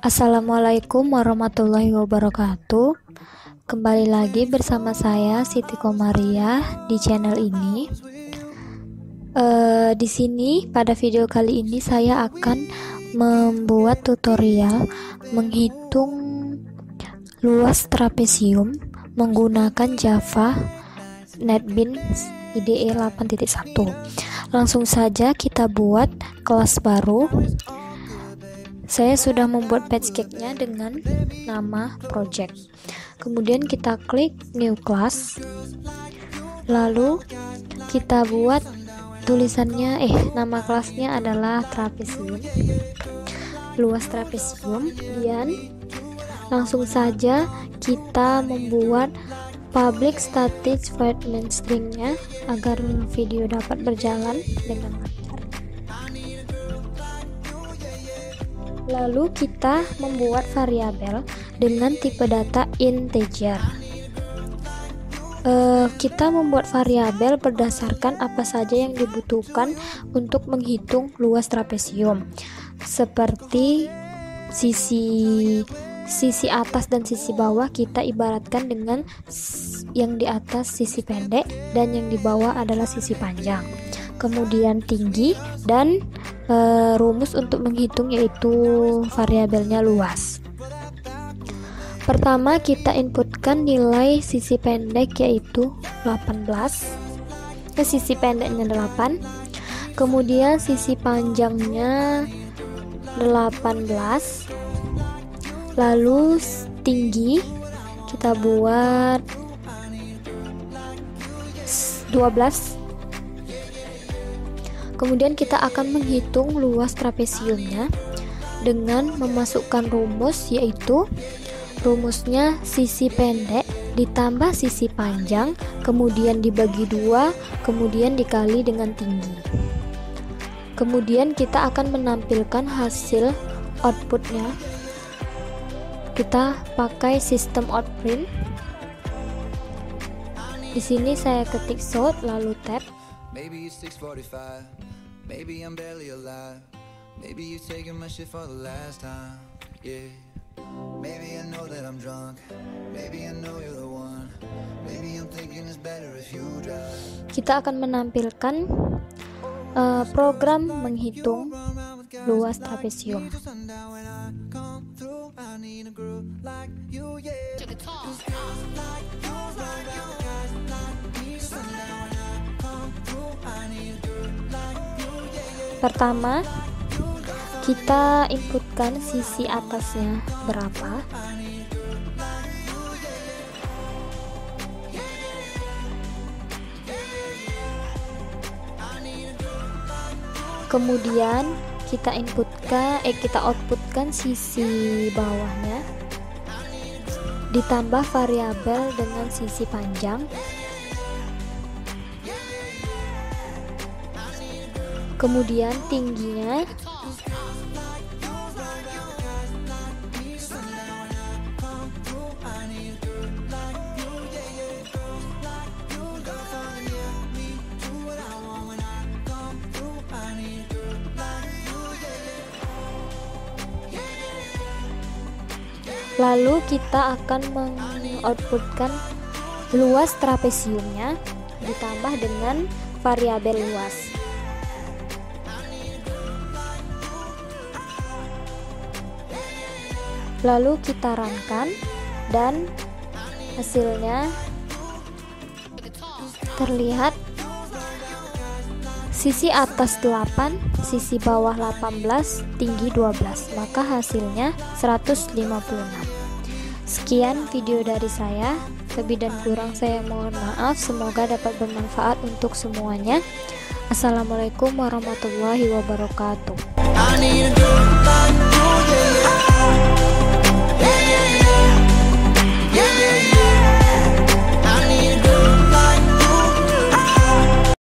Assalamualaikum warahmatullahi wabarakatuh. Kembali lagi bersama saya Siti Komaria di channel ini. Uh, di sini pada video kali ini saya akan membuat tutorial menghitung luas trapesium menggunakan Java NetBeans IDE 8.1. Langsung saja kita buat kelas baru saya sudah membuat page cake-nya dengan nama project. Kemudian kita klik new class. Lalu kita buat tulisannya eh nama kelasnya adalah trapesium. Luas trapesium. Kemudian langsung saja kita membuat public static void stringnya agar video dapat berjalan dengan Lalu kita membuat variabel dengan tipe data integer. Uh, kita membuat variabel berdasarkan apa saja yang dibutuhkan untuk menghitung luas trapesium, seperti sisi sisi atas dan sisi bawah kita ibaratkan dengan yang di atas sisi pendek dan yang di bawah adalah sisi panjang kemudian tinggi dan e, rumus untuk menghitung yaitu variabelnya luas. Pertama kita inputkan nilai sisi pendek yaitu 18. Ya, sisi pendeknya 8. Kemudian sisi panjangnya 18. Lalu tinggi kita buat 12 Kemudian kita akan menghitung luas trapesiumnya dengan memasukkan rumus yaitu rumusnya sisi pendek ditambah sisi panjang kemudian dibagi dua kemudian dikali dengan tinggi. Kemudian kita akan menampilkan hasil outputnya. Kita pakai sistem outprint. Di sini saya ketik sort lalu tab Maybe I'm barely alive. Maybe you taking my shit for the last time. Yeah. Maybe I know that I'm drunk. Maybe I know you're the one. Maybe I'm thinking it's better if you drive. Kita akan menampilkan uh, program menghitung luas trapesium. Pertama, kita inputkan sisi atasnya berapa. Kemudian kita inputkan eh kita outputkan sisi bawahnya ditambah variabel dengan sisi panjang kemudian tingginya lalu kita akan mengoutputkan luas trapesiumnya ditambah dengan variabel luas lalu kita runkan dan hasilnya terlihat sisi atas 8 sisi bawah 18 tinggi 12 maka hasilnya 156 sekian video dari saya. Lebih dan kurang saya mohon maaf. Semoga dapat bermanfaat untuk semuanya. Assalamualaikum warahmatullahi wabarakatuh